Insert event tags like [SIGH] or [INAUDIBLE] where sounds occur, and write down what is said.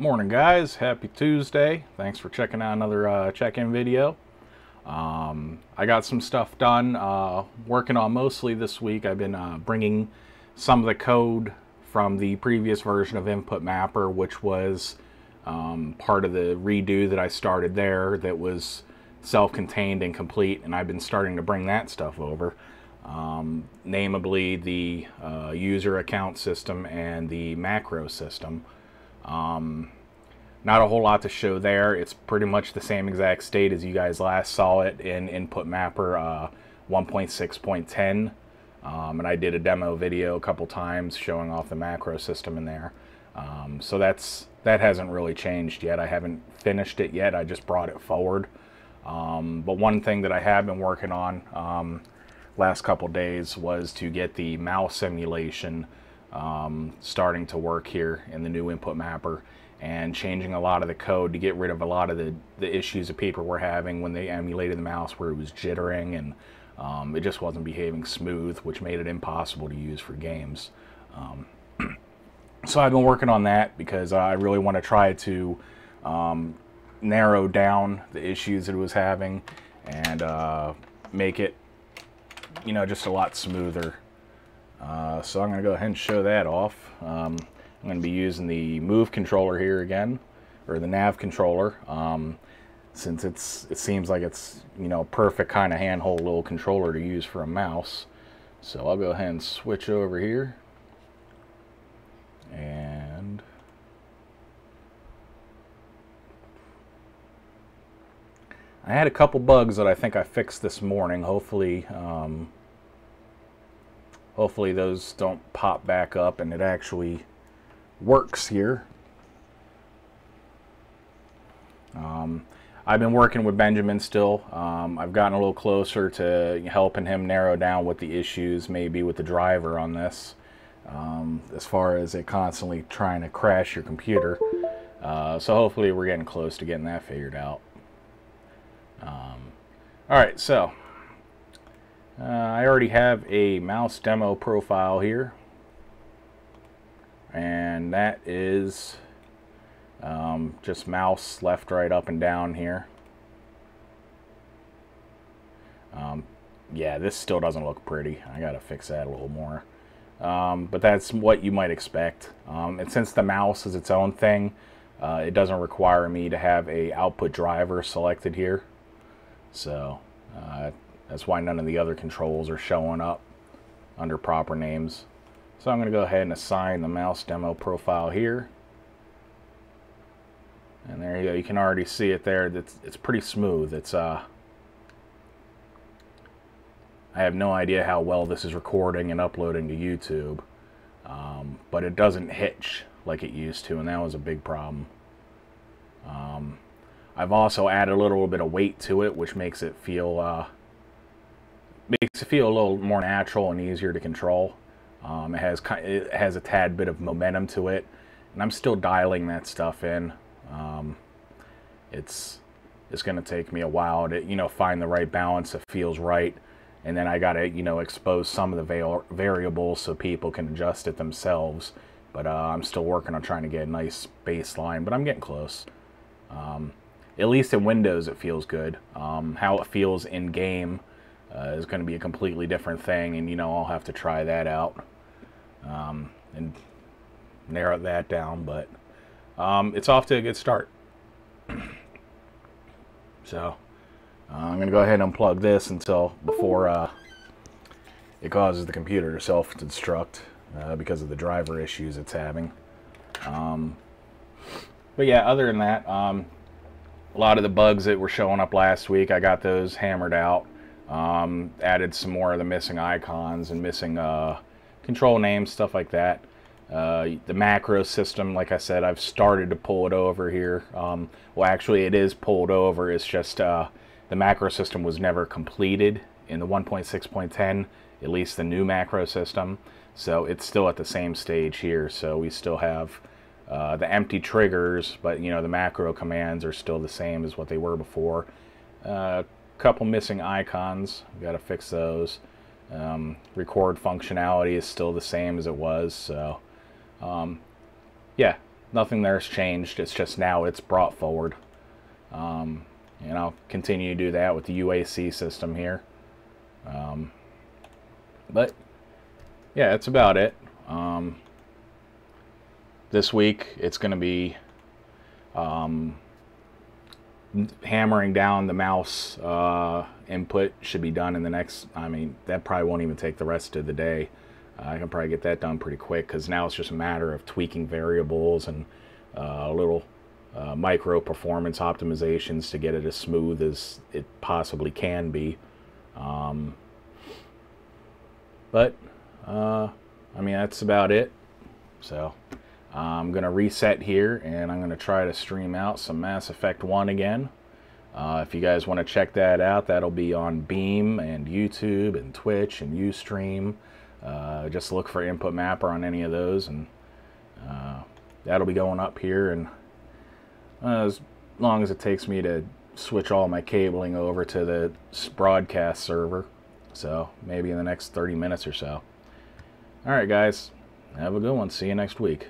morning guys. Happy tuesday. Thanks for checking out another uh, check-in video. Um, i got some stuff done uh, working on mostly this week. I've been uh, bringing some of the code from the previous version of input mapper which was um, part of the redo that i started there that was self-contained and complete and i've been starting to bring that stuff over. Um, namely the uh, user account system and the macro system um, not a whole lot to show there. It's pretty much the same exact state as you guys last saw it in Input Mapper uh, 1.6.10. Um, and I did a demo video a couple times showing off the macro system in there. Um, so that's that hasn't really changed yet. I haven't finished it yet. I just brought it forward. Um, but one thing that I have been working on um, last couple days was to get the mouse emulation um, starting to work here in the new input mapper and changing a lot of the code to get rid of a lot of the, the issues that people were having when they emulated the mouse where it was jittering and um, it just wasn't behaving smooth, which made it impossible to use for games. Um, [CLEARS THROAT] so I've been working on that because I really want to try to um, narrow down the issues that it was having and uh, make it, you know, just a lot smoother uh, so I'm going to go ahead and show that off. Um, I'm going to be using the move controller here again, or the nav controller, um, since it's it seems like it's you know perfect kind of handhold little controller to use for a mouse. So I'll go ahead and switch over here, and I had a couple bugs that I think I fixed this morning. Hopefully. Um, hopefully those don't pop back up and it actually works here. Um, I've been working with Benjamin still. Um, I've gotten a little closer to helping him narrow down what the issues may be with the driver on this. Um, as far as it constantly trying to crash your computer. Uh, so hopefully we're getting close to getting that figured out. Um, all right, so uh, I already have a mouse demo profile here and that is um, just mouse left, right, up, and down here. Um, yeah, this still doesn't look pretty. I gotta fix that a little more. Um, but that's what you might expect. Um, and since the mouse is its own thing, uh, it doesn't require me to have a output driver selected here. So uh, that's why none of the other controls are showing up under proper names. So I'm going to go ahead and assign the mouse demo profile here. And there you go. You can already see it there. It's, it's pretty smooth. It's uh, I have no idea how well this is recording and uploading to YouTube. Um, but it doesn't hitch like it used to, and that was a big problem. Um, I've also added a little bit of weight to it, which makes it feel uh, makes it feel a little more natural and easier to control. Um, it has it has a tad bit of momentum to it, and I'm still dialing that stuff in. Um, it's it's going to take me a while to you know find the right balance that feels right, and then I got to you know expose some of the variables so people can adjust it themselves. But uh, I'm still working on trying to get a nice baseline, but I'm getting close. Um, at least in Windows, it feels good. Um, how it feels in game uh, is going to be a completely different thing, and you know I'll have to try that out um, and narrow that down. But um, it's off to a good start. [CLEARS THROAT] so uh, I'm going to go ahead and unplug this until before uh, it causes the computer to self-destruct uh, because of the driver issues it's having. Um, but yeah, other than that, um, a lot of the bugs that were showing up last week, I got those hammered out. Um, added some more of the missing icons and missing uh, control names, stuff like that. Uh, the macro system, like I said, I've started to pull it over here. Um, well, actually, it is pulled over. It's just uh, the macro system was never completed in the 1.6.10, at least the new macro system. So it's still at the same stage here. So we still have uh, the empty triggers, but you know the macro commands are still the same as what they were before. Couple missing icons. We got to fix those. Um, record functionality is still the same as it was. So, um, yeah, nothing there's changed. It's just now it's brought forward. Um, and I'll continue to do that with the UAC system here. Um, but yeah, that's about it. Um, this week it's going to be um, hammering down the mouse uh, input should be done in the next i mean that probably won't even take the rest of the day. Uh, i can probably get that done pretty quick because now it's just a matter of tweaking variables and uh, little uh, micro performance optimizations to get it as smooth as it possibly can be. Um, but uh, i mean that's about it. So I'm going to reset here and I'm going to try to stream out some Mass Effect 1 again. Uh, if you guys want to check that out, that'll be on Beam and YouTube and Twitch and Ustream. Uh, just look for Input Mapper on any of those and uh, that'll be going up here. And uh, as long as it takes me to switch all my cabling over to the broadcast server. So maybe in the next 30 minutes or so. Alright guys, have a good one. See you next week.